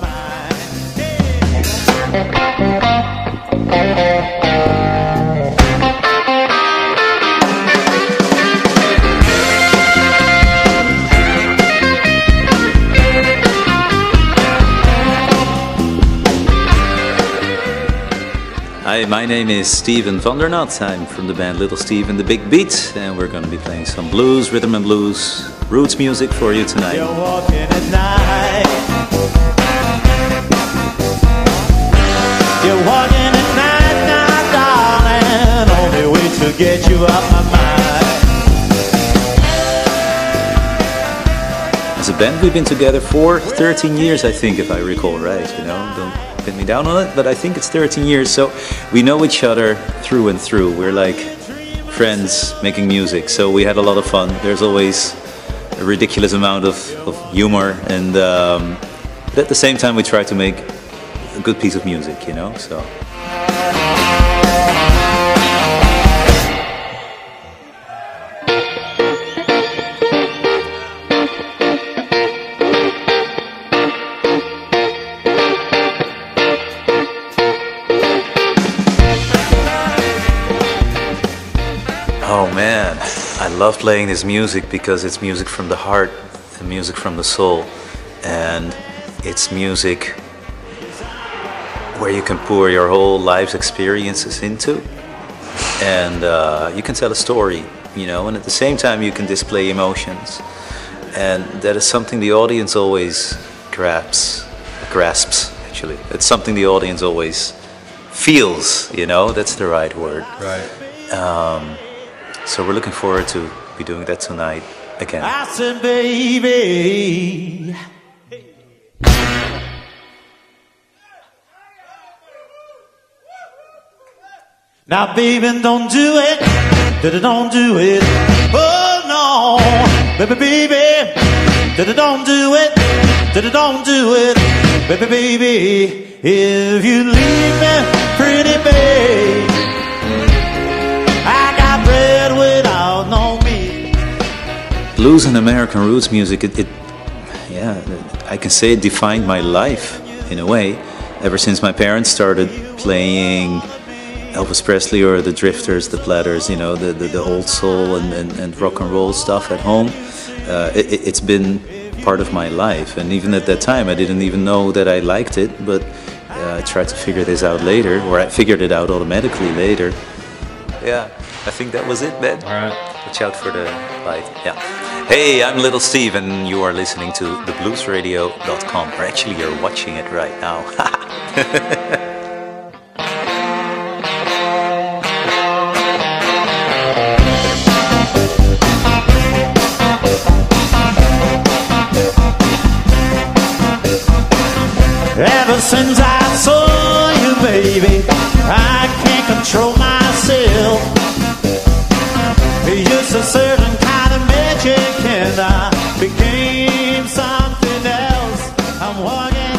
my. Hi, my name is Steven van der Nat. I'm from the band Little Steve and the Big Beat, and we're going to be playing some blues, rhythm and blues, roots music for you tonight. Get you off my mind. As a band, we've been together for 13 years, I think, if I recall right. You know, don't pin me down on it, but I think it's 13 years. So we know each other through and through. We're like friends making music, so we had a lot of fun. There's always a ridiculous amount of, of humor, and um, but at the same time, we try to make a good piece of music. You know, so. Oh man, I love playing this music because it's music from the heart and music from the soul. And it's music where you can pour your whole life's experiences into. And uh, you can tell a story, you know, and at the same time you can display emotions. And that is something the audience always grasps, grasps actually. It's something the audience always feels, you know, that's the right word. Right. So we're looking forward to be doing that tonight again. I said, baby. Now, baby, don't do it. Don't do it. Oh, no. Baby, baby. Don't do it. Don't do it. Baby, baby. If you leave me, pretty babe. Blues and American roots music, it, it yeah, I can say it defined my life in a way. Ever since my parents started playing Elvis Presley or the Drifters, the Platters, you know, the, the, the old soul and, and, and rock and roll stuff at home, uh, it, it- it's been part of my life. And even at that time, I didn't even know that I liked it, but uh, I tried to figure this out later, or I figured it out automatically later. Yeah, I think that was it, man. All right. Watch out for the light. Yeah. Hey, I'm Little Steve, and you are listening to thebluesradio.com. Or actually, you're watching it right now. Ever since I saw you, baby, became something else. I'm what